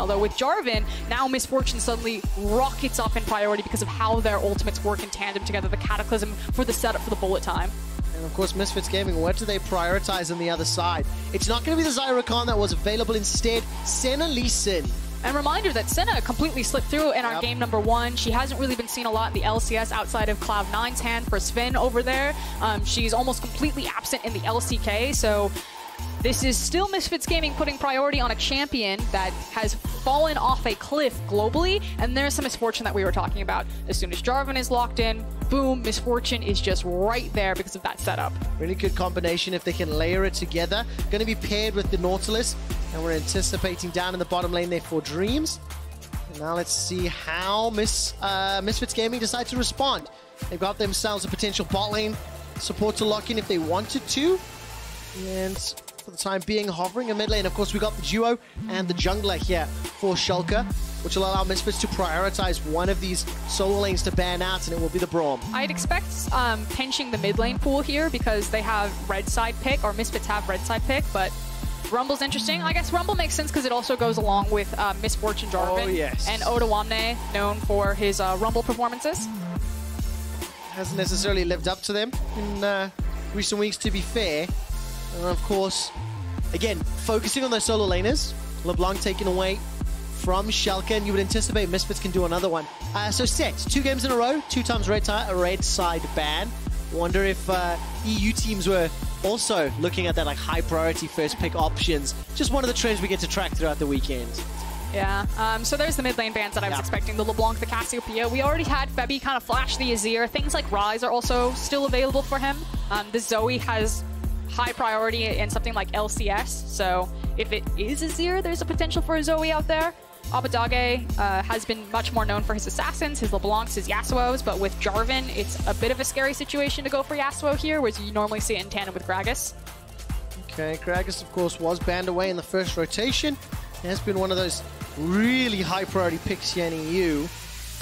Although with Jarvan, now Miss Fortune suddenly rockets up in priority because of how their ultimates work in tandem together, the Cataclysm for the setup for the bullet time. And of course, Misfits Gaming, what do they prioritize on the other side? It's not going to be the Zyra Khan that was available. Instead, Senna Lee Sin. And reminder that Senna completely slipped through in our Yep. game number one. She hasn't really been seen a lot in the LCS outside of Cloud9's hand for Zven over there. Um, she's almost completely absent in the LCK, so this is still Misfits Gaming putting priority on a champion that has fallen off a cliff globally, and there's some Miss Fortune that we were talking about. As soon as Jarvan is locked in, boom, Miss Fortune is just right there because of that setup. Really good combination if they can layer it together. Going to be paired with the Nautilus, and we're anticipating down in the bottom lane there for Dreams. Now let's see how Miss uh, Misfits Gaming decide to respond. They've got themselves a potential bot lane support to lock in if they wanted to. And for the time being, hovering in mid lane. Of course, we got the duo and the jungler here for Schalke, which will allow Misfits to prioritize one of these solo lanes to ban out, and it will be the Braum. I'd expect um, pinching the mid lane pool here because they have red side pick, or Misfits have red side pick, but Rumble's interesting. I guess Rumble makes sense because it also goes along with uh, Miss Fortune Jarvan Oh, yes. and Odoamne, known for his uh, Rumble performances. hasn't necessarily lived up to them in uh, recent weeks, to be fair. And of course, again, focusing on those solo laners. LeBlanc taken away from Schalke, and you would anticipate Misfits can do another one. Uh, so set, two games in a row, two times red, red side ban. Wonder if uh, EU teams were also looking at that like high priority first pick options. Just one of the trends we get to track throughout the weekend. Yeah, um, so there's the mid lane bans that I was Yeah. expecting. The LeBlanc, the Cassiopeia. We already had Febby kind of flash the Azir. Things like Ryze are also still available for him. Um, the Zoe has high priority in something like LCS, so if it is a Azir, there's a potential for a Zoe out there. Abbedagge uh, has been much more known for his assassins, his LeBlancs, his Yasuos, but with Jarvan, it's a bit of a scary situation to go for Yasuo here, whereas you normally see it in tandem with Gragas. Okay, Gragas, of course, was banned away in the first rotation. He has been one of those really high priority picks here in EU.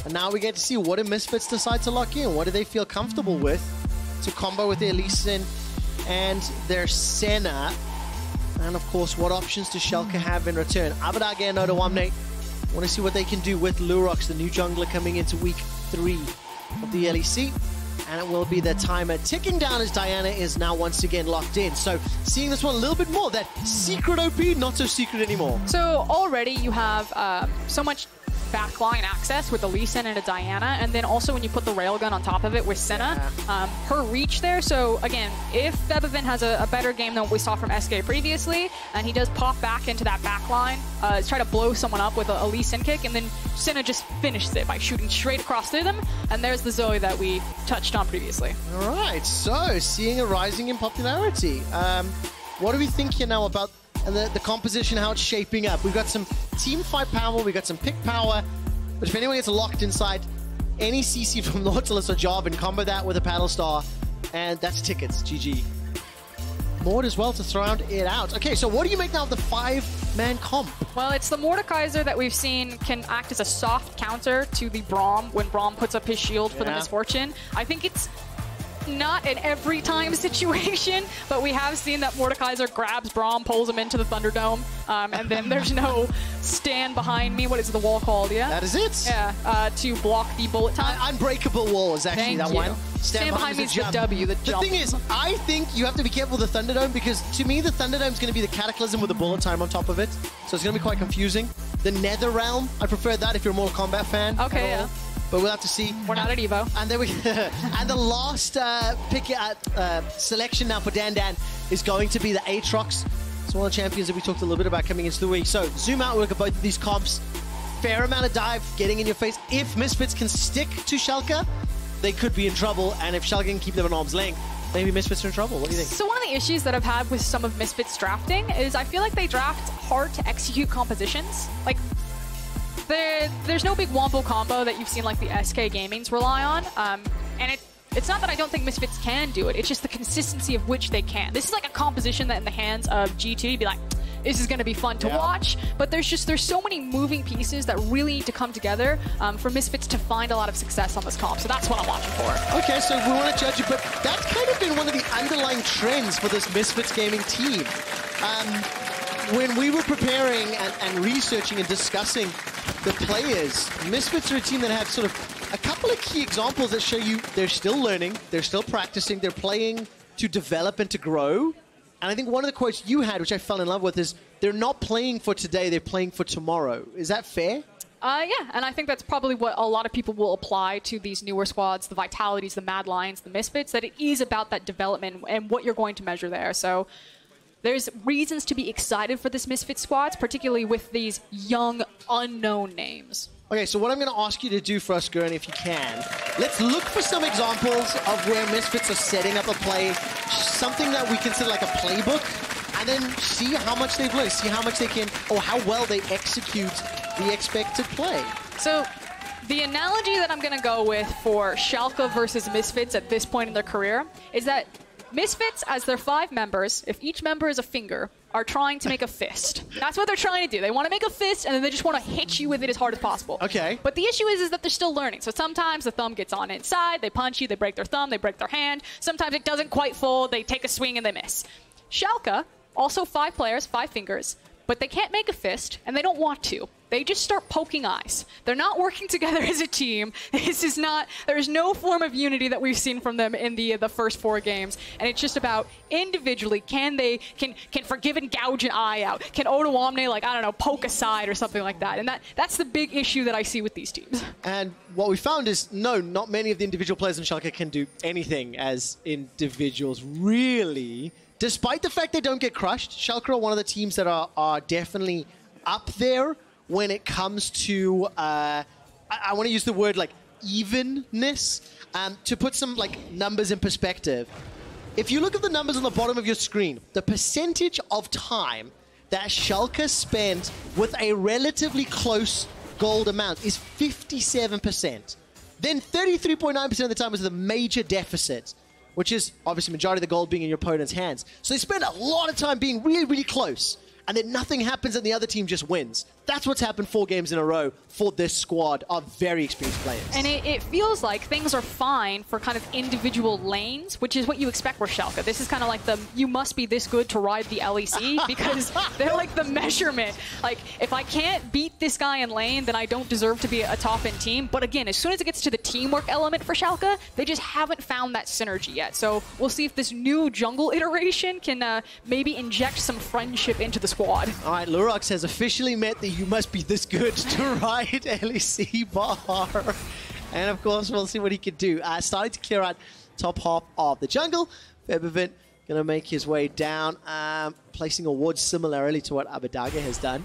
And now we get to see what do Misfits decide to lock in? What do they feel comfortable with to combo with their Sin and their Senna? And of course, what options does Schalke have in return? Abbedagge want to see what they can do with Lurox, the new jungler coming into week three of the LEC. And it will be the timer ticking down as Diana is now once again locked in. So seeing this one a little bit more, that secret OP, not so secret anymore. So already you have um, so much backline access with a Lee Sin and a Diana, and then also when you put the railgun on top of it with Senna, um, her reach there. So again, if Febiven has a, a better game than what we saw from SK previously, and he does pop back into that backline, uh, try to blow someone up with a, a Lee Sin kick, and then Senna just finishes it by shooting straight across through them, and there's the Zoe that we touched on previously. All right, so seeing a rising in popularity. Um, what do we think here now about the, the composition, how it's shaping up? We've got some team fight power, we've got some pick power, but if anyone gets locked inside any CC from Nautilus or Jarvan, combo that with a paddle star, and that's tickets, GG. Mord as well to throw it out. Okay, so what do you make now of the five-man comp? Well, it's the Mordekaiser that we've seen can act as a soft counter to the Braum when Braum puts up his shield for the Miss Fortune. I think it's not an every time situation, but we have seen that Mordekaiser grabs Braum, pulls him into the Thunderdome, um, and then there's no stand behind me. What is the wall called? Yeah? That is it. yeah, uh, to block the bullet time. Un- Unbreakable wall is actually Thank that you. one. Stand behind me is the. W, the The thing is, I think you have to be careful with the Thunderdome because to me the Thunderdome is going to be the Cataclysm with a bullet time on top of it, so it's going to be quite confusing. The Nether Realm, I prefer that if you're a Mortal Kombat fan. Okay, yeah. But we'll have to see. We're not at Evo. And then we, and the last uh, pick uh, uh, selection now for Dan Dan is going to be the Aatrox. It's one of the champions that we talked a little bit about coming into the week. So zoom out, look at both of these comps. Fair amount of dive getting in your face. If Misfits can stick to Schalke, they could be in trouble. And if Schalke can keep them at arm's length, maybe Misfits are in trouble. What do you think? So one of the issues that I've had with some of Misfits drafting is I feel like they draft hard to execute compositions. Like there, there's no big wombo combo that you've seen like the SK Gamings rely on. Um, and it, it's not that I don't think Misfits can do it. It's just the consistency of which they can. This is like a composition that in the hands of G2, you'd be like, this is going to be fun to Yeah. watch. But there's just there's so many moving pieces that really need to come together um, for Misfits to find a lot of success on this comp. So that's what I'm watching for. Okay, so we want to judge it, but that's kind of been one of the underlying trends for this Misfits gaming team. Um, when we were preparing and, and researching and discussing the players, Misfits are a team that have sort of a couple of key examples that show you they're still learning, they're still practicing, they're playing to develop and to grow. And I think one of the quotes you had, which I fell in love with, is they're not playing for today, they're playing for tomorrow. Is that fair? Uh, yeah, and I think that's probably what a lot of people will apply to these newer squads, the Vitalities, the Mad Lions, the Misfits, that it is about that development and what you're going to measure there. So there's reasons to be excited for this Misfit squads, particularly with these young, unknown names. Okay, so what I'm going to ask you to do for us, Gurn, if you can, let's look for some examples of where Misfits are setting up a play, something that we consider like a playbook, and then see how much they've learned, see how much they can, or how well they execute the expected play. So the analogy that I'm going to go with for Schalke versus Misfits at this point in their career is that Misfits, as their five members, if each member is a finger, are trying to make a fist. That's what they're trying to do. They want to make a fist, and then they just want to hit you with it as hard as possible. Okay. But the issue is, is that they're still learning. So sometimes the thumb gets on inside, they punch you, they break their thumb, they break their hand. Sometimes it doesn't quite fold, they take a swing and they miss. Schalke, also five players, five fingers, but they can't make a fist, and they don't want to they just start poking eyes. They're not working together as a team. This is not, there's no form of unity that we've seen from them in the uh, the first four games. And it's just about individually, can they, can can forgive and gouge an eye out? Can Odoamne, like, I don't know, poke a side or something like that? And that that's the big issue that I see with these teams. And what we found is, no, not many of the individual players in Schalke can do anything as individuals, really. Despite the fact they don't get crushed, Schalke are one of the teams that are, are definitely up there when it comes to, uh, I, I want to use the word like evenness. Um, to put some like numbers in perspective, if you look at the numbers on the bottom of your screen, the percentage of time that Schalke spent with a relatively close gold amount is 57%. Then 33.9% of the time was the major deficit, which is obviously majority of the gold being in your opponent's hands. So they spend a lot of time being really, really close and then nothing happens and the other team just wins. That's what's happened four games in a row for this squad of very experienced players. And it, it, feels like things are fine for kind of individual lanes, which is what you expect for Schalke. This is kind of like the, you must be this good to ride the LEC because they're like the measurement. Like, if I can't beat this guy in lane, then I don't deserve to be a top-end team. But again, as soon as it gets to the teamwork element for Schalke, they just haven't found that synergy yet. So we'll see if this new jungle iteration can uh, maybe inject some friendship into the squad squad. All right, Lurox has officially met the you must be this good to ride LEC bar. And of course, we'll see what he can do. Uh, starting to clear out top half of the jungle. Febiven going to make his way down, um, placing a ward similarly to what Abbedagge has done.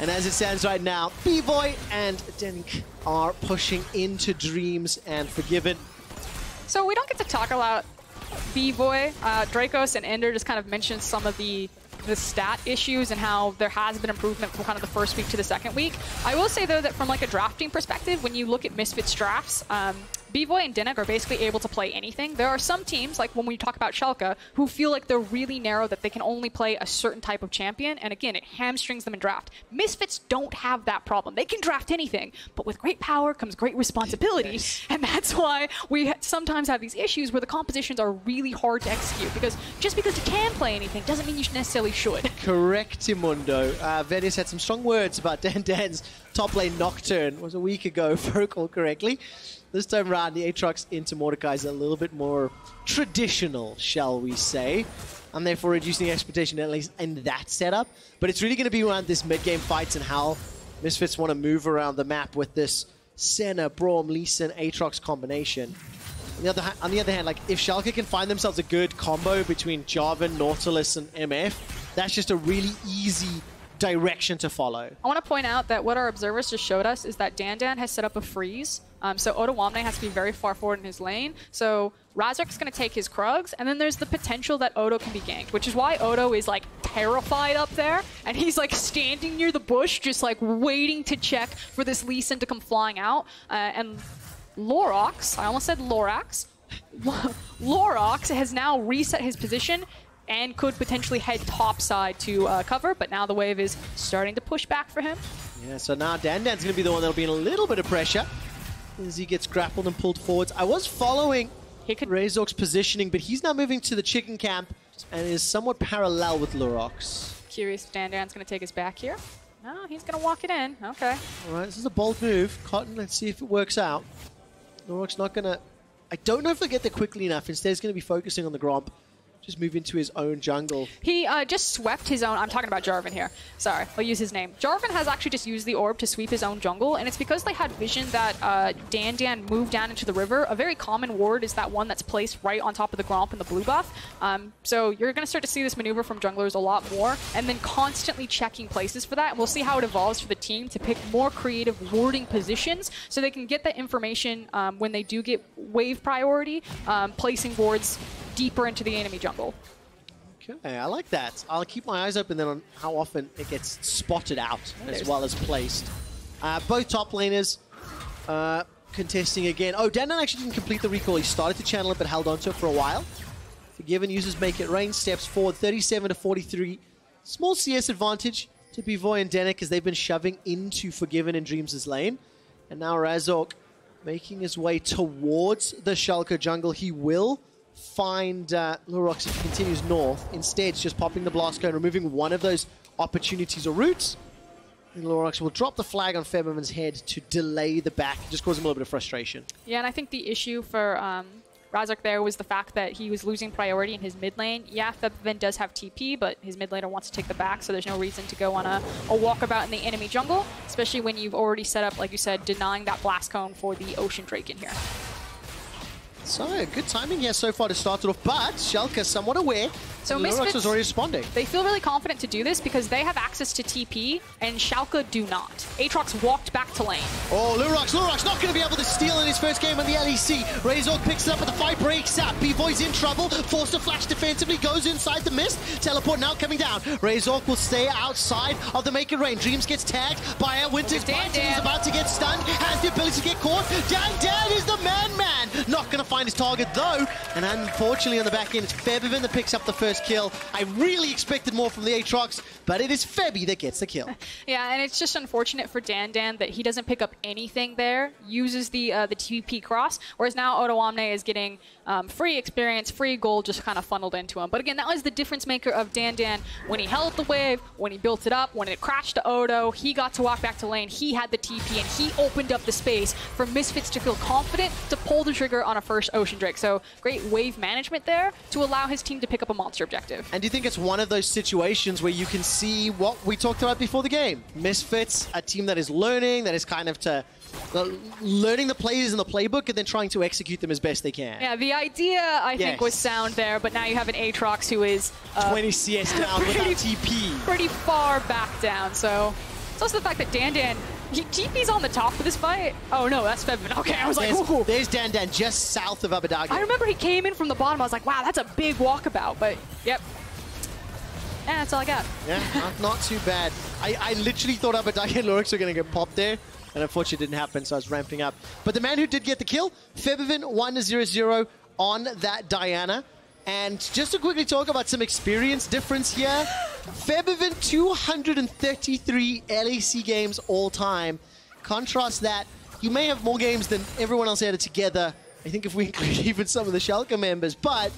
And as it stands right now, Bvoy and Denyk are pushing into Dreams and Forgiven. So we don't get to talk about Bvoy. Uh, Drakos and Ender just kind of mentioned some of the the stat issues and how there has been improvement from kind of the first week to the second week. I will say, though, that from like a drafting perspective, when you look at Misfits drafts, um, Bvoy and Denyk are basically able to play anything. There are some teams, like when we talk about Schalke, who feel like they're really narrow, that they can only play a certain type of champion, and again, it hamstrings them in draft. Misfits don't have that problem. They can draft anything, but with great power comes great responsibility, yes. and that's why we sometimes have these issues where the compositions are really hard to execute, because just because you can play anything doesn't mean you necessarily should. Correct, Timundo. Uh, Venice had some strong words about Dan Dan's top lane Nocturne, was a week ago, if I recall correctly. This time around, the Aatrox into Mordecai is a little bit more traditional, shall we say. And therefore reducing expectation at least in that setup. But it's really going to be around this mid-game fights and how Misfits want to move around the map with this Senna, Braum, Lee Sin, Aatrox combination. On the, other on the other hand, like if Schalke can find themselves a good combo between Jarvan, Nautilus, and MF, that's just a really easy direction to follow. I want to point out that what our observers just showed us is that Dandan has set up a freeze. Um, so Odoamne has to be very far forward in his lane. So Razork is going to take his Krugs, and then there's the potential that Odo can be ganked, which is why Odo is like terrified up there, and he's like standing near the bush, just like waiting to check for this Lee Sin to come flying out. Uh, and Lurox, I almost said Lorax, Lurox has now reset his position and could potentially head topside to uh, cover, but now the wave is starting to push back for him. Yeah, so now Dandan's going to be the one that'll be in a little bit of pressure as he gets grappled and pulled forwards. I was following he could Razork's positioning, but he's now moving to the chicken camp and is somewhat parallel with Lurox. Curious if Dan Dan's going to take his back here. No, he's going to walk it in. Okay. All right, this is a bold move. Cotton, let's see if it works out. Norok's not going to... I don't know if they get there quickly enough. Instead, he's going to be focusing on the Gromp. Just move into his own jungle. He uh, just swept his own. I'm talking about Jarvan here. Sorry, I'll use his name. Jarvan has actually just used the orb to sweep his own jungle, and it's because they had vision that uh, Dan Dan moved down into the river. A very common ward is that one that's placed right on top of the Gromp and the blue buff. Um, so you're going to start to see this maneuver from junglers a lot more, and then constantly checking places for that. And we'll see how it evolves for the team to pick more creative warding positions so they can get that information um, when they do get wave priority, um, placing wards deeper into the enemy jungle. Okay, I like that. I'll keep my eyes open then on how often it gets spotted out as well as placed. Uh, both top laners uh, contesting again. Oh, Dandan actually didn't complete the recall. He started to channel it but held onto it for a while. Forgiven uses Make It Rain, steps forward 37 to 43. Small CS advantage to Bvoy and Denyk as they've been shoving into Forgiven and Dreams' lane. And now Razork making his way towards the Schalke jungle. He will find uh, Lurox if he continues north. Instead, it's just popping the blast cone, removing one of those opportunities or routes. And Lurox will drop the flag on Febiven's head to delay the back, just cause him a little bit of frustration. Yeah, and I think the issue for um, Razork there was the fact that he was losing priority in his mid lane. Yeah, Febiven does have TP, but his mid laner wants to take the back, so there's no reason to go on a, a walkabout in the enemy jungle, especially when you've already set up, like you said, denying that blast cone for the Ocean Drake in here. So, good timing here so far to start it off, but Schalke somewhat aware. So Misfits is already responding. They feel really confident to do this because they have access to TP, and Schalke do not. Aatrox walked back to lane. Oh, Lurox, Lurox not going to be able to steal in his first game on the LEC. Razor picks it up, but the fight breaks up. Bvoy's in trouble, forced to flash defensively, goes inside the mist. Teleport now coming down. Razor will stay outside of the Make It Rain. Dreams gets tagged by a Winter's Dan. He's about to get stunned, has the ability to get caught. Dan Dan is the man-man. Not going to find his target, though. And unfortunately on the back end, it's Febiven that picks up the first kill. I really expected more from the Aatrox, but it is Febby that gets the kill. Yeah, and it's just unfortunate for Dan Dan that he doesn't pick up anything there, uses the uh, the TP cross, whereas now Odoamne is getting um, free experience, free gold just kind of funneled into him. But again, that was the difference maker of Dan Dan when he held the wave, when he built it up, when it crashed to Odo, he got to walk back to lane, he had the TP, and he opened up the space for Misfits to feel confident to pull the trigger on a first Ocean Drake. So great wave management there to allow his team to pick up a monster objective. And do you think it's one of those situations where you can see what we talked about before the game? Misfits, a team that is learning, that is kind of to uh, learning the plays in the playbook and then trying to execute them as best they can. Yeah, the idea I think was sound there, but now you have an Aatrox who is uh, 20 CS down without pretty- TP. pretty far back down. So it's also the fact that Dandan Dan TP's on the top of this fight. Oh no, that's Fevin. Okay, I was like, There's, ooh. there's Dan Dan just south of Abbedagge. I remember he came in from the bottom. I was like, wow, that's a big walkabout. But yep. And that's all I got. Yeah, not, not too bad. I, I literally thought Abbedagge and Lurox were going to get popped there, and unfortunately it didn't happen, so I was ramping up. But the man who did get the kill, Febiven 1-0-0 on that Diana. And just to quickly talk about some experience difference here, Febiven 233 LEC games all time. Contrast that, you may have more games than everyone else added together. I think if we include even some of the Schalke members, but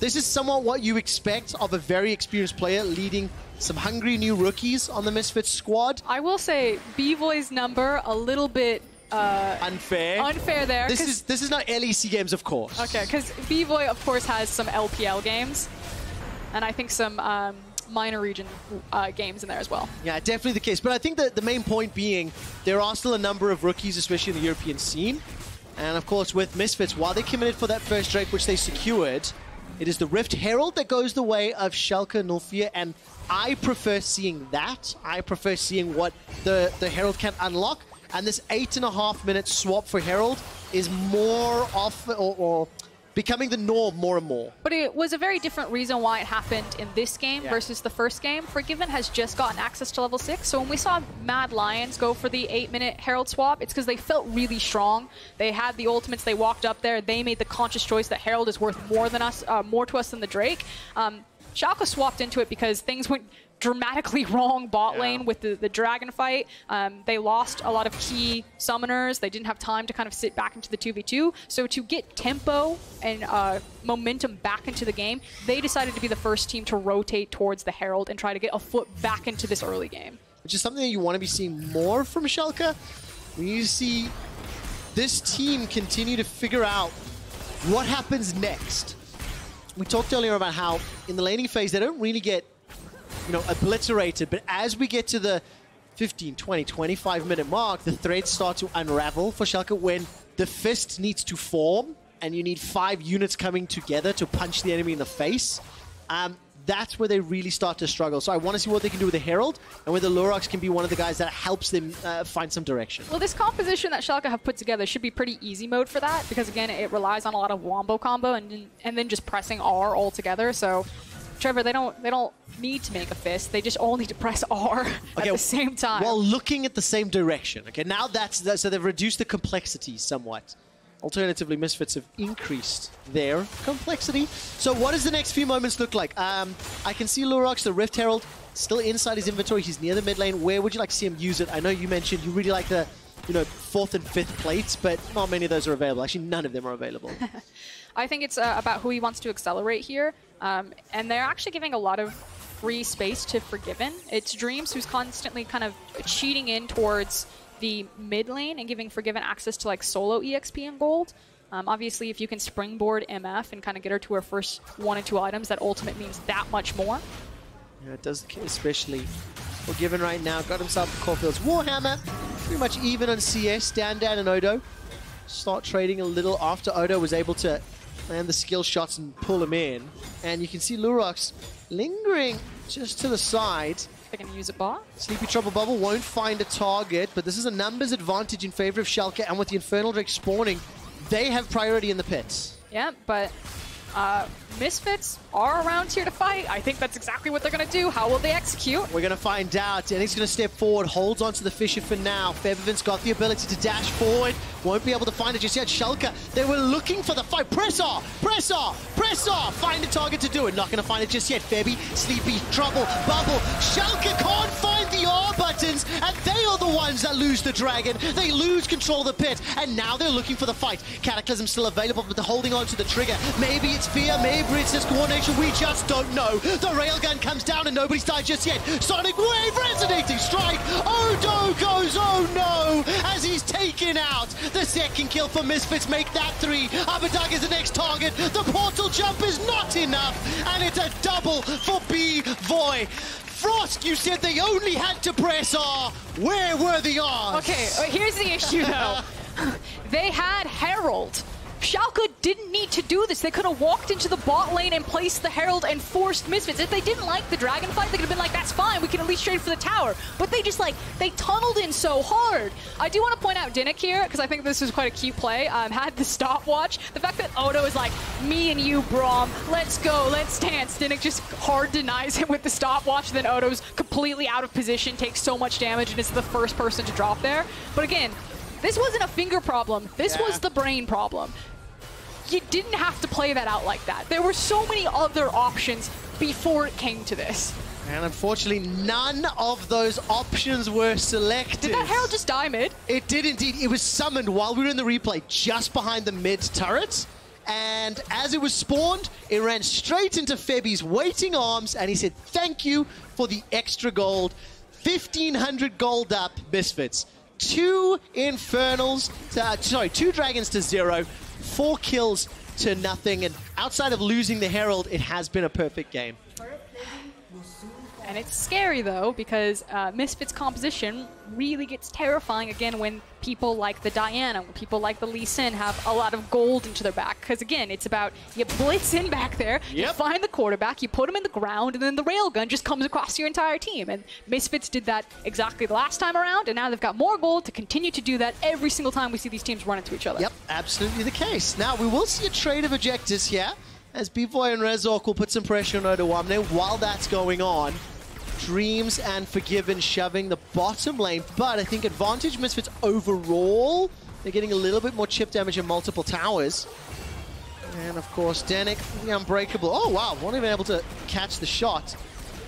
this is somewhat what you expect of a very experienced player leading some hungry new rookies on the Misfits squad. I will say Bvoy's number a little bit uh, Unfair. unfair there. This is this is not LEC games, of course. Okay, because Bvoy, of course, has some LPL games, and I think some um, minor region uh, games in there as well. Yeah, definitely the case. But I think that the main point being there are still a number of rookies, especially in the European scene. And of course, with Misfits, while they committed for that first Drake, which they secured, it is the Rift Herald that goes the way of Schalke Nulfia. And I prefer seeing that. I prefer seeing what the, the Herald can unlock. And this eight and a half minute swap for Herald is more off or, or becoming the norm more and more. But it was a very different reason why it happened in this game Yeah. versus the first game. Forgiven has just gotten access to level 6, so when we saw Mad Lions go for the 8-minute Herald swap, it's because they felt really strong. They had the ultimates, they walked up there, they made the conscious choice that Herald is worth more than us, uh, more to us than the Drake. Um, Schalke swapped into it because things went dramatically wrong bot Yeah. lane with the, the dragon fight. Um, they lost a lot of key summoners. They didn't have time to kind of sit back into the 2v2. So to get tempo and uh, momentum back into the game, they decided to be the first team to rotate towards the Herald and try to get a foot back into this early game. which is something that you want to be seeing more from Schalke. When you see this team continue to figure out what happens next. We talked earlier about how in the laning phase they don't really get, you know, obliterated, but as we get to the 15, 20, 25 minute mark, the threads start to unravel for Schalke when the fist needs to form and you need five units coming together to punch the enemy in the face. Um, that's where they really start to struggle. So I want to see what they can do with the Herald and whether Lurox can be one of the guys that helps them uh, find some direction. Well, this composition that Schalke have put together should be pretty easy mode for that because again, it relies on a lot of wombo combo and and then just pressing R all together. So, Trevor, they don't they don't need to make a fist. They just all need to press R at the same time. While looking at the same direction. Okay, now that's that, so they've reduced the complexity somewhat. Alternatively, Misfits have increased their complexity. So what does the next few moments look like? Um, I can see Lurox, the Rift Herald, still inside his inventory. He's near the mid lane. Where would you like to see him use it? I know you mentioned you really like the, you know, fourth and fifth plates, but not many of those are available. Actually, none of them are available. I think it's uh, about who he wants to accelerate here. Um, and they're actually giving a lot of free space to Forgiven. It's Dreams who's constantly kind of cheating in towards the mid lane and giving Forgiven access to like solo EXP and gold. Um, obviously, if you can springboard MF and kind of get her to her first one and two items, that ultimate means that much more. Yeah, it does, especially Forgiven right now. Got himself a Caulfield's Warhammer. Pretty much even on CS. Dan, Dan, and Odo start trading a little after Odo was able to land the skill shots and pull him in. And you can see Lurox lingering just to the side. They're going to use a bar. Sleepy Trouble Bubble won't find a target, but this is a numbers advantage in favor of Schalke. And with the Infernal Drake spawning, they have priority in the pits. Yeah, but uh, Misfits are around here to fight. I think that's exactly what they're going to do. How will they execute? We're going to find out. And he's going to step forward, holds onto the Fissure for now. Febiven's got the ability to dash forward. Won't be able to find it just yet. Schalke, they were looking for the fight. Press off, press off, press off. Find a target to do it. Not going to find it just yet. Febby, Sleepy, Trouble, Bubble. Schalke can't find buttons, and they are the ones that lose the dragon. They lose control of the pit, and now they're looking for the fight. Cataclysm still available, but they're holding on to the trigger. Maybe it's fear, maybe it's this coordination. We just don't know. The railgun comes down, and nobody's died just yet. Sonic Wave resonating strike. Oh, Odo goes, oh no, as he's taken out. The second kill for Misfits make that three. Abbedagge is the next target. The portal jump is not enough, and it's a double for B Voy. Frost, you said they only had to press R. Where were the R's? Okay, uh, here's the issue though. they had Herald. Schalke didn't need to do this. They could have walked into the bot lane and placed the Herald and forced Misfits. If they didn't like the Dragon fight, they could have been like, that's fine, we can at least trade for the tower. But they just like, they tunneled in so hard. I do want to point out Denyk here, because I think this is quite a cute play. Um, had the stopwatch. The fact that Odo is like, me and you, Braum, let's go, let's dance. Denyk just hard denies him with the stopwatch. Then Odo's completely out of position, takes so much damage, and is the first person to drop there. But again, this wasn't a finger problem. This Yeah. was the brain problem. You didn't have to play that out like that. There were so many other options before it came to this. And unfortunately, none of those options were selected. Did that Herald just die mid? It did indeed. It was summoned while we were in the replay, just behind the mid turret. And as it was spawned, it ran straight into Febby's waiting arms, and he said, "Thank you for the extra gold. 1,500 gold up, Misfits. Two Infernals, to, uh, sorry, two Dragons to zero, four kills to nothing. And outside of losing the Herald, it has been a perfect game. And it's scary though, because uh, Misfits composition really gets terrifying again when people like the Diana, when people like the Lee Sin have a lot of gold into their back. Because again, it's about you blitz in back there, you find the quarterback, you put him in the ground, and then the railgun just comes across your entire team. And Misfits did that exactly the last time around, and now they've got more gold to continue to do that every single time we see these teams run into each other. Yep, absolutely the case. Now, we will see a trade of objectives here, as Bvoy and Razork will put some pressure on Odoamne. While that's going on, Dreams and Forgiven shoving the bottom lane, but I think advantage Misfits overall. They're getting a little bit more chip damage in multiple towers. And of course, Denyk, the Unbreakable. Oh wow, wasn't even able to catch the shot.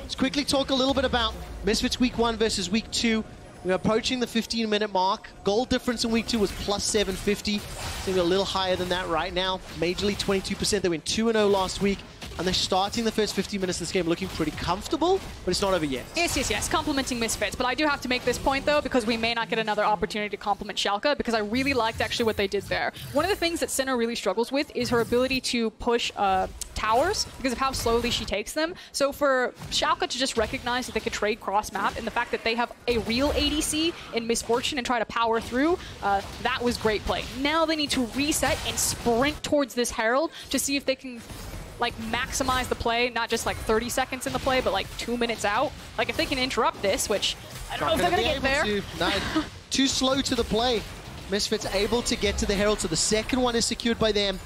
Let's quickly talk a little bit about Misfits week one versus week two. We're approaching the 15 minute mark. Goal difference in week two was plus 750. Maybe a little higher than that right now. Majorly 22%. They went 2 0 last week and they're starting the first 15 minutes of this game looking pretty comfortable, but it's not over yet. Yes, yes, yes. Complimenting Misfits. But I do have to make this point, though, because we may not get another opportunity to compliment Schalke, because I really liked actually what they did there. One of the things that Senna really struggles with is her ability to push uh, towers because of how slowly she takes them. So for Schalke to just recognize that they could trade cross-map and the fact that they have a real ADC in Miss Fortune and try to power through, uh, that was great play. Now they need to reset and sprint towards this Herald to see if they can like maximize the play, not just like 30 seconds in the play, but like two minutes out. Like if they can interrupt this, which I don't Not know if they're gonna gonna get there. to. No, too slow to the play. Misfits able to get to the Herald, so the second one is secured by them.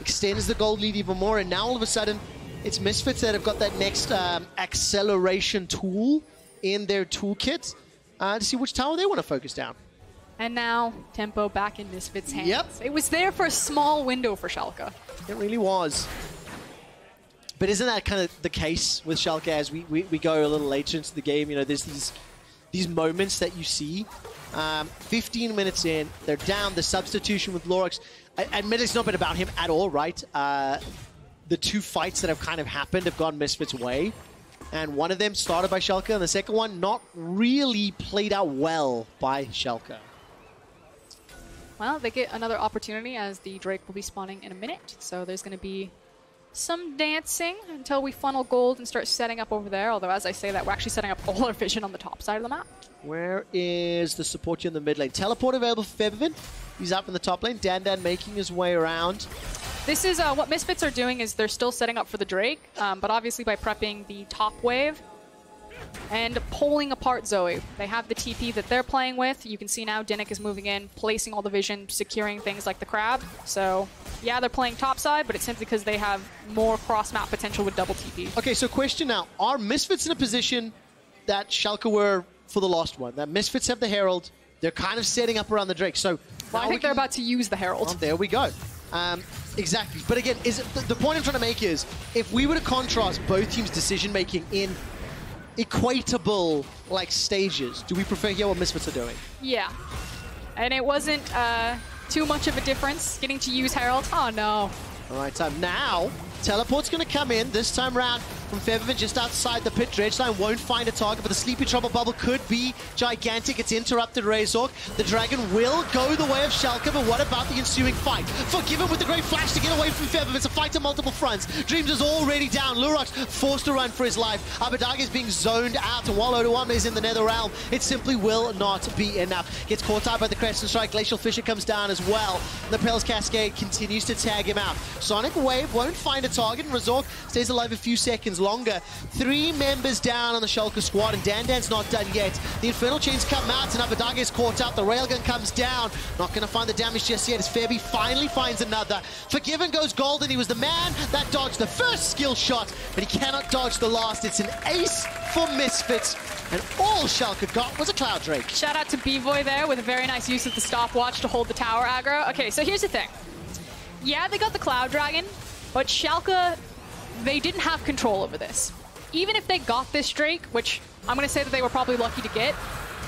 Extends the gold lead even more, and now all of a sudden, it's Misfits that have got that next um, acceleration tool in their toolkit uh, to see which tower they want to focus down. And now tempo back in Misfits' hands. Yep. It was there for a small window for Schalke. It really was. But isn't that kind of the case with Schalke as we, we, we go a little later into the game? You know, there's these these moments that you see. Um, 15 minutes in, they're down. The substitution with Lurox. I, admit it's not been about him at all, right? Uh, the two fights that have kind of happened have gone Misfits' way. And one of them started by Schalke, and the second one not really played out well by Schalke. Well, they get another opportunity as the Drake will be spawning in a minute. So there's going to be some dancing until we funnel gold and start setting up over there. Although, as I say that, we're actually setting up all our vision on the top side of the map. Where is the support here in the mid lane? Teleport available for Febiven. He's up in the top lane. Dan Dan making his way around. This is uh, what Misfits are doing is they're still setting up for the Drake, um, but obviously by prepping the top wave and pulling apart Zoe. They have the TP that they're playing with. You can see now Denyk is moving in, placing all the vision, securing things like the crab. So yeah, they're playing topside, but it's simply because they have more cross-map potential with double TP. Okay, so question now. Are Misfits in a position that Schalke were for the last one? That Misfits have the Herald. They're kind of setting up around the Drake. So Well, I think they're about to use the Herald. Oh, there we go. Um, exactly. But again, is it, the, the point I'm trying to make is if we were to contrast both teams' decision making in equatable like stages, do we prefer here what Misfits are doing? Yeah. And it wasn't uh, too much of a difference getting to use Herald. Oh no. All right, time now. Teleport's going to come in this time round from Featherman just outside the pit. Dredgeline won't find a target, but the Sleepy Trouble bubble could be gigantic. It's interrupted Razork. The Dragon will go the way of Schalke, but what about the ensuing fight? Forgiven with the great flash to get away from Featherman. It's a fight to multiple fronts. Dreams is already down. Lurox forced to run for his life. Abbedagge is being zoned out, and while Odoamne is in the Nether Realm, it simply will not be enough. Gets caught out by the Crescent Strike. Glacial Fissure comes down as well. The Pale Cascade continues to tag him out. Sonic Wave won't find a target, and Razork stays alive a few seconds longer. Three members down on the Schalke squad, and Dan Dan's not done yet. The Infernal Chains come out, and Abbedagge is caught out. The Railgun comes down. Not going to find the damage just yet as Fairby finally finds another. Forgiven goes golden. He was the man that dodged the first skill shot, but he cannot dodge the last. It's an ace for Misfits, and all Schalke got was a Cloud Drake. Shout out to Bvoy there with a very nice use of the stopwatch to hold the tower aggro. Okay, so here's the thing. Yeah, they got the Cloud Dragon, but Schalke, they didn't have control over this. Even if they got this Drake, which I'm going to say that they were probably lucky to get,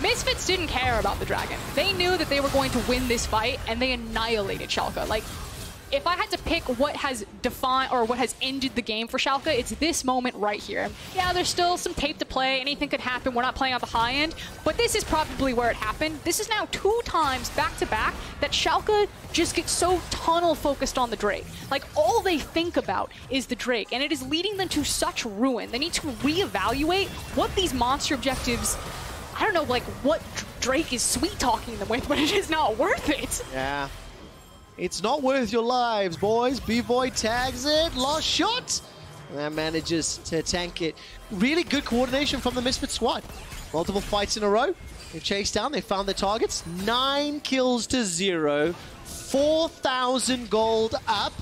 Misfits didn't care about the Dragon. They knew that they were going to win this fight, and they annihilated Schalke. Like, if I had to pick what has defined or what has ended the game for Schalke, it's this moment right here. Yeah, there's still some tape to play. Anything could happen. We're not playing on the high end, but this is probably where it happened. This is now two times back to back that Schalke just gets so tunnel focused on the Drake. Like all they think about is the Drake, and it is leading them to such ruin. They need to reevaluate what these monster objectives. I don't know, like what Drake is sweet talking them with, but it is not worth it. Yeah. It's not worth your lives, boys. Bvoy tags it. Lost shot. And that manages to tank it. Really good coordination from the Misfit squad. Multiple fights in a row. They've chased down. They found their targets. Nine kills to zero. 4,000 gold up.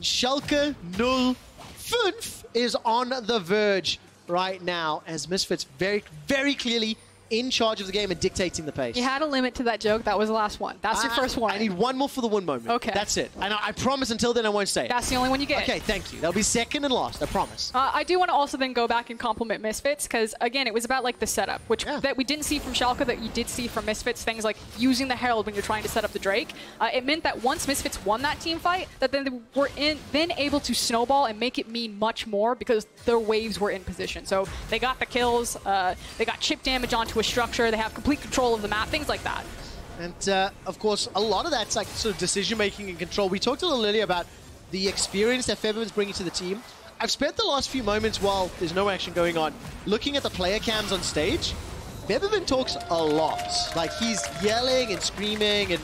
Schalke 05 is on the verge right now as Misfits very, very clearly in charge of the game and dictating the pace. You had a limit to that joke. That was the last one. That's your I- first one. I need one more for the one moment. Okay. That's it. And I, I promise until then I won't say it. That's the only one you get. Okay, thank you. That'll be second and last, I promise. Uh, I do want to also then go back and compliment Misfits because again, it was about like the setup, which Yeah. that we didn't see from Schalke that you did see from Misfits. Things like using the Herald when you're trying to set up the Drake. Uh, it meant that once Misfits won that team fight, that then they were in then able to snowball and make it mean much more because their waves were in position. So they got the kills, uh, they got chip damage onto a structure, they have complete control of the map, things like that. And uh, of course, a lot of that's like sort of decision making and control. We talked a little earlier about the experience that Featherman's bringing to the team. I've spent the last few moments while there's no action going on looking at the player cams on stage. Featherman talks a lot. Like he's yelling and screaming, and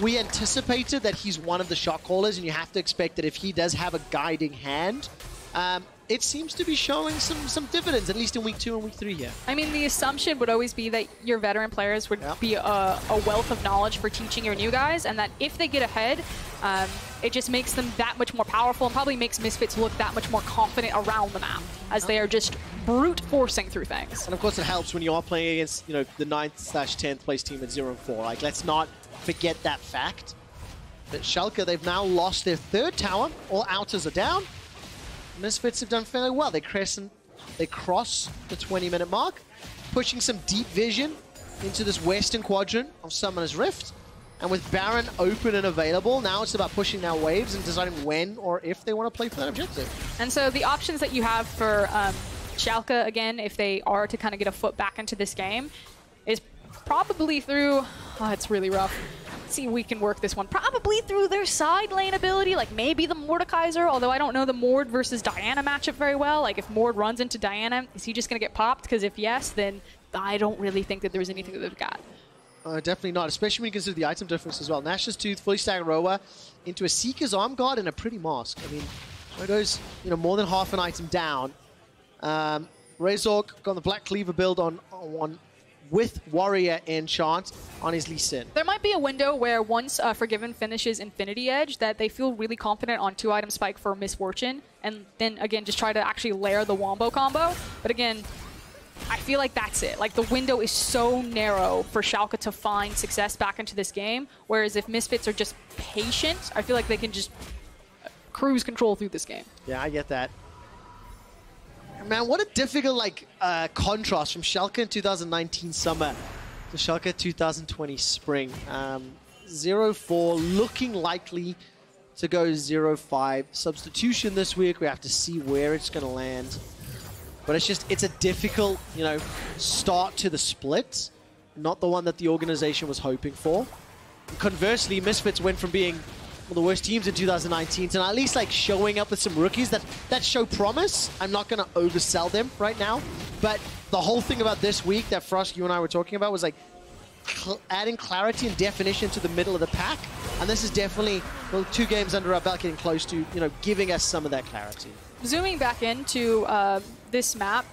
we anticipated that he's one of the shot callers, and you have to expect that if he does have a guiding hand, um, it seems to be showing some some dividends, at least in week two and week three here. I mean, the assumption would always be that your veteran players would Yep. be a, a wealth of knowledge for teaching your new guys, and that if they get ahead, um, it just makes them that much more powerful and probably makes Misfits look that much more confident around the map as they are just brute forcing through things. And of course, it helps when you are playing against, you know, the 9th slash 10th place team at 0 and 4. Like, let's not forget that fact. That Schalke, they've now lost their third tower. All outers are down. Misfits have done fairly well. They crescent, they cross the 20-minute mark, pushing some deep vision into this western quadrant of Summoner's Rift. And with Baron open and available, now it's about pushing their waves and deciding when or if they want to play for that objective. And so the options that you have for um, Schalke, again, if they are to kind of get a foot back into this game, is probably through. Oh, it's really rough. See if we can work this one. Probably through their side lane ability, like maybe the Mordekaiser, although I don't know the Mord versus Diana matchup very well. Like if Mord runs into Diana, is he just going to get popped? Because if yes, then I don't really think that there's anything that they've got. Uh, definitely not, especially when you consider the item difference as well. Nash's Tooth, fully staggered Roa, into a Seeker's Arm Guard and a pretty mask. I mean, there you know, more than half an item down. Um, Razork got the Black Cleaver build on, on with Warrior Enchant on his Lee Sin. There might be a window where once uh, Forgiven finishes Infinity Edge that they feel really confident on two item spike for Miss Fortune, and then again just try to actually layer the Wombo combo. But again, I feel like that's it. Like the window is so narrow for Schalke to find success back into this game. Whereas if Misfits are just patient, I feel like they can just uh, cruise control through this game. Yeah, I get that. Man, what a difficult like uh, contrast from Schalke in 2019 summer to Schalke 2020 spring. Um, 0-4 looking likely to go 0-5. Substitution this week. We have to see where it's going to land. But it's just, it's a difficult, you know, start to the split. Not the one that the organization was hoping for. Conversely, Misfits went from being of the worst teams in 2019 to at least like showing up with some rookies that, that show promise. I'm not going to oversell them right now. But the whole thing about this week that Frost, you and I were talking about was like cl adding clarity and definition to the middle of the pack. And this is definitely, well, two games under our belt getting close to, you know, giving us some of that clarity. Zooming back into uh, this map,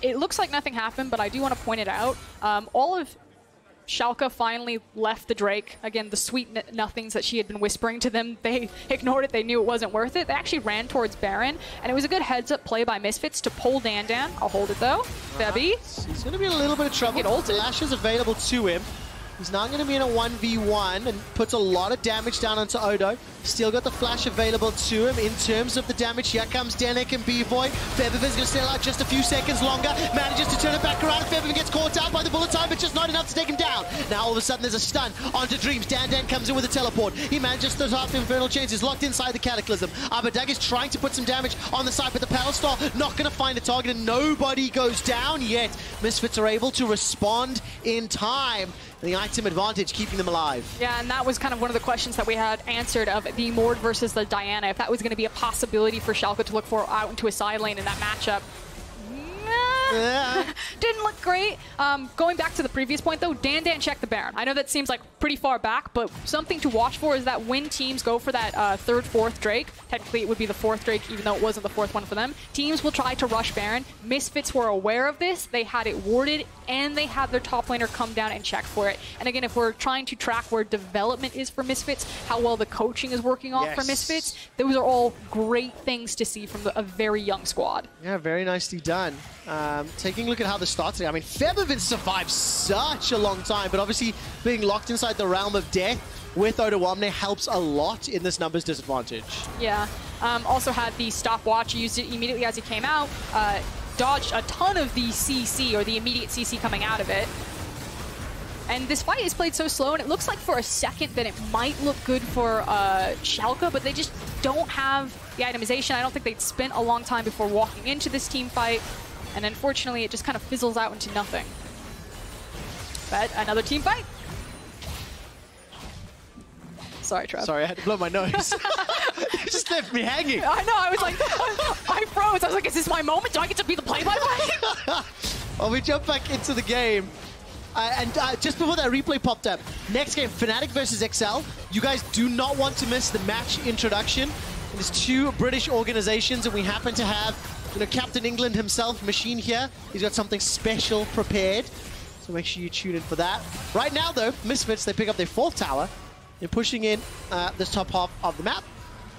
it looks like nothing happened, but I do want to point it out. Um, all of Schalke finally left the Drake. Again, the sweet nothings that she had been whispering to them, they ignored it. They knew it wasn't worth it. They actually ran towards Baron, and it was a good heads-up play by Misfits to pull Dan Dan. I'll hold it, though. Uh-huh. Febby. He's going to be in a little bit of trouble. Get ulted. Lash is available to him. He's now going to be in a 1v1 and puts a lot of damage down onto Odo. Still got the flash available to him in terms of the damage. Here comes Denyk and Bvoy. Febiven's going to stay alive just a few seconds longer. Manages to turn it back around. Feathervin gets caught out by the bullet time, but just not enough to take him down. Now all of a sudden there's a stun onto Dreams. Dan Dan comes in with a teleport. He manages to the Infernal Chains. He's locked inside the Cataclysm. Abbedagge is trying to put some damage on the side, but the Paddle Star not going to find a target and nobody goes down yet. Misfits are able to respond in time. The item advantage keeping them alive. Yeah, and that was kind of one of the questions that we had answered of the Mord versus the Diana, if that was going to be a possibility for Schalke to look for out into a side lane in that matchup. Nah. Yeah. Didn't look great. Um, going back to the previous point, though, Dan Dan checked the Baron. I know that seems like pretty far back, but something to watch for is that when teams go for that uh, third, fourth Drake, technically it would be the fourth Drake, even though it wasn't the fourth one for them, teams will try to rush Baron. Misfits were aware of this. They had it warded, and they had their top laner come down and check for it. And again, if we're trying to track where development is for Misfits, how well the coaching is working off for Misfits, those are all great things to see from the, a very young squad. Yeah, very nicely done. Um, taking a look at how the start today. I mean, Febiven survived such a long time, but obviously being locked inside the realm of death with Odoamne helps a lot in this numbers disadvantage. Yeah. Um, also had the stopwatch, used it immediately as he came out, uh, dodged a ton of the CC, or the immediate CC coming out of it. And this fight is played so slow, and it looks like for a second that it might look good for uh, Schalke, but they just don't have the itemization. I don't think they'd spent a long time before walking into this team fight, and unfortunately it just kind of fizzles out into nothing. But another team fight. Sorry, Trev. Sorry, I had to blow my nose. you just left me hanging. I know, I was like, I froze. I was like, is this my moment? Do I get to be the play-by-play? well, we jump back into the game. Uh, and uh, just before that replay popped up, next game, Fnatic versus XL. You guys do not want to miss the match introduction. There's two British organizations, and we happen to have, you know, Captain England himself, Machine here. He's got something special prepared, so make sure you tune in for that. Right now, though, Misfits, they pick up their fourth tower. They're pushing in uh, this top half of the map.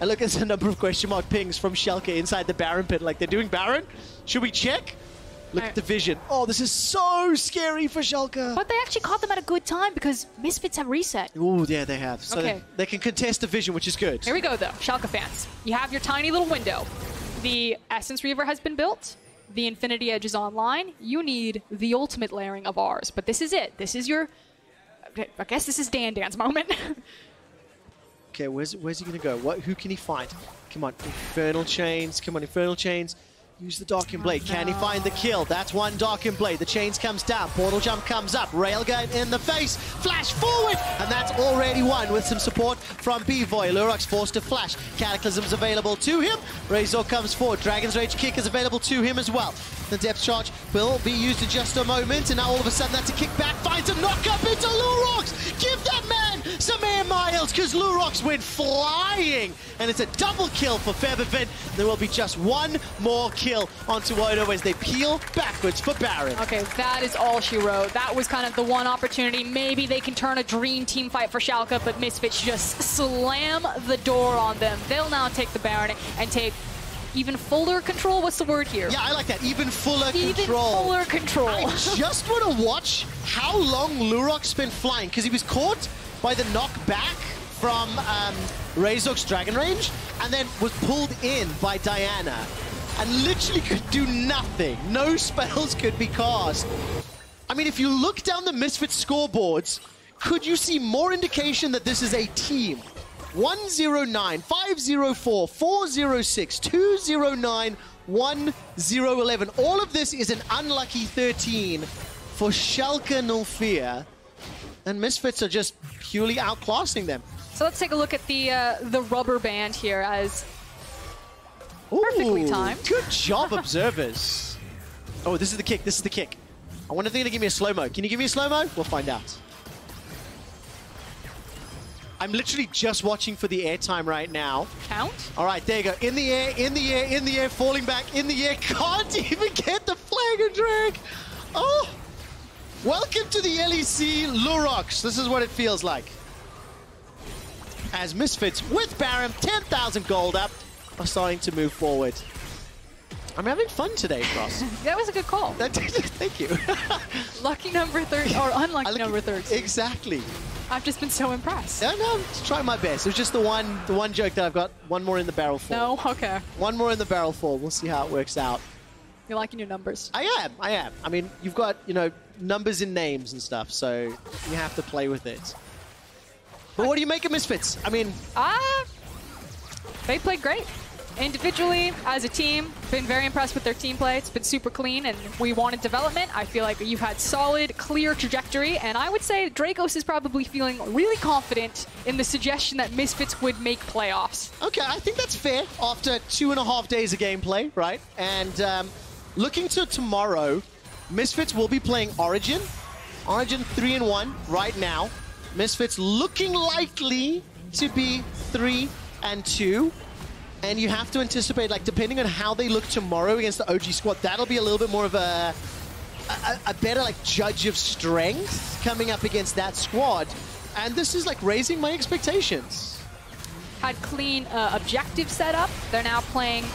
And look at the number of question mark pings from Schalke inside the Baron pit. Like, they're doing Baron? Should we check? Look at the vision. Oh, this is so scary for Schalke. But they actually caught them at a good time because Misfits have reset. Oh, yeah, they have. So Okay. they, they can contest the vision, which is good. Here we go, though. Schalke fans. You have your tiny little window. The Essence Reaver has been built. The Infinity Edge is online. You need the ultimate layering of ours. But this is it. This is your... I guess this is DanDan's moment. Okay, where's where's he gonna go? What? Who can he find? Come on, Infernal Chains. Come on, Infernal Chains. Use the Darkin Blade. Oh, Can he find the kill? That's one Darkin Blade. The chains comes down. Portal jump comes up. Railgun in the face. Flash forward. And that's already one with some support from Bvoy. Lurox forced to flash. Cataclysm's available to him. Razork comes forward. Dragon's Rage kick is available to him as well. The depth charge will be used in just a moment. And now all of a sudden that's a kickback. Finds a knock up into Lurox. Give that man some air miles because Lurox went flying. And it's a double kill for Febiven. There will be just one more kill onto Odo as they peel backwards for Baron. okay, that is all she wrote. That was kind of the one opportunity. Maybe they can turn a dream team fight for Schalke, but Misfits just slam the door on them. They'll now take the Baron and take even fuller control. What's the word here? Yeah, I like that. Even fuller Even control. fuller control. I just want to watch how long Lurox's been flying because he was caught by the knockback from um, Razork's Dragon Range and then was pulled in by Diana and literally could do nothing. No spells could be cast. I mean, if you look down the Misfits scoreboards, could you see more indication that this is a team? 109, 504, 406, 209, 1011. All of this is an unlucky 13 for Schalke 04. And Misfits are just purely outclassing them. So let's take a look at the uh, the rubber band here as Perfectly timed. Good job, observers. oh, this is the kick. This is the kick. I wonder if they're going to give me a slow-mo. Can you give me a slow-mo? We'll find out. I'm literally just watching for the airtime right now. count. All right, there you go. In the air, in the air, in the air, falling back, in the air. Can't even get the flag and drag. Oh! Welcome to the LEC Lurox. This is what it feels like. As Misfits with Baron, 10,000 gold up, are starting to move forward. I'm having fun today, Frosk. That was a good call. Thank you. Lucky number 30, or unlucky like number it. 13. Exactly. I've just been so impressed. No, no, I'm just trying my best. It was just the one, the one joke that I've got. One more in the barrel for. No? Okay. One more in the barrel for. We'll see how it works out. You're liking your numbers. I am. I am. I mean, you've got you know numbers in names and stuff, so you have to play with it. But what do you make of Misfits? I mean, Ah, they played great. Individually, as a team, been very impressed with their team play. It's been super clean, and we wanted development. I feel like you've had solid, clear trajectory, and I would say Drakos is probably feeling really confident in the suggestion that Misfits would make playoffs. okay, I think that's fair after two and a half days of gameplay, right? And um, looking to tomorrow, Misfits will be playing Origin. Origin 3 and 1 right now. Misfits looking likely to be 3 and 2. And you have to anticipate, like, depending on how they look tomorrow against the OG squad, that'll be a little bit more of a, a, a better, like, judge of strength coming up against that squad. And this is, like, raising my expectations. Had clean uh, objective setup. They're now playing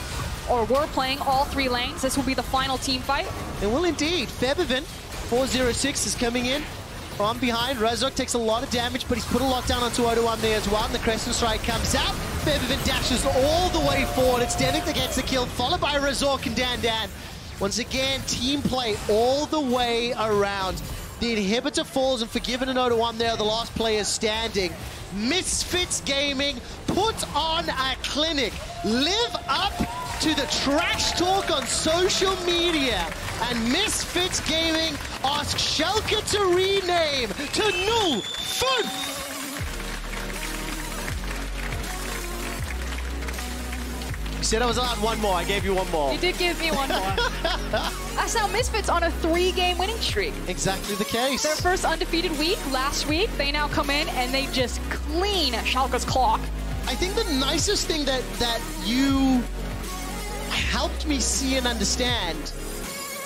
or were playing all three lanes. This will be the final team fight. It will indeed. Febiven, 406 is coming in from behind. Razork takes a lot of damage, but he's put a lockdown onto Odoam there as well. And the Crescent Strike comes out. Febiven dashes all the way forward. It's Denyk that gets the kill, followed by Razork and DanDan. Once again, team play all the way around. The inhibitor falls and FORG1VEN and Odo there, the last players standing. Misfits Gaming put on a clinic. Live up to the trash talk on social media. And Misfits Gaming asks Schalke to rename to Null Fun. You said I was allowed one more. I gave you one more. You did give me one more. That's now Misfits on a three-game winning streak. Exactly the case. Their first undefeated week last week. They now come in and they just clean Schalke's clock. I think the nicest thing that that you helped me see and understand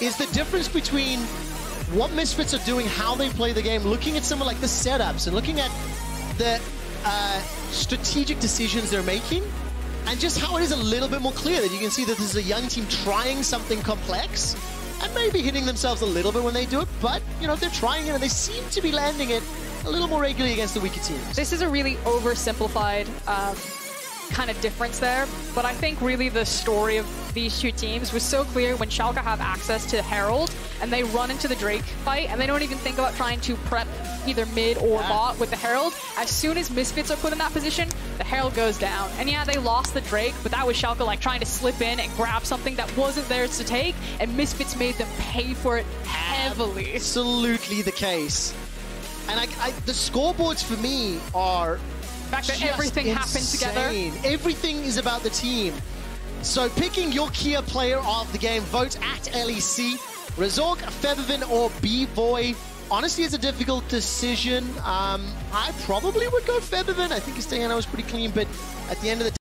is the difference between what Misfits are doing, how they play the game, looking at some of like the setups and looking at the uh, strategic decisions they're making and just how it is a little bit more clear that you can see that this is a young team trying something complex and maybe hitting themselves a little bit when they do it, but, you know, they're trying it and they seem to be landing it a little more regularly against the weaker teams. This is a really oversimplified um, kind of difference there, but I think really the story of these two teams was so clear when Schalke have access to Herald and they run into the Drake fight and they don't even think about trying to prep either mid or bot with the Herald. As soon as Misfits are put in that position, the Herald goes down. And yeah, they lost the Drake, but that was Schalke like trying to slip in and grab something that wasn't theirs to take, and Misfits made them pay for it heavily. Absolutely the case. And I, I, the scoreboards for me are fact that everything insane. happened together. Everything is about the team. So picking your Kia player of the game, vote at LEC. Razork, Febiven, or Bvoy. Honestly, it's a difficult decision. Um, I probably would go Febiven. I think his Diana was pretty clean, but at the end of the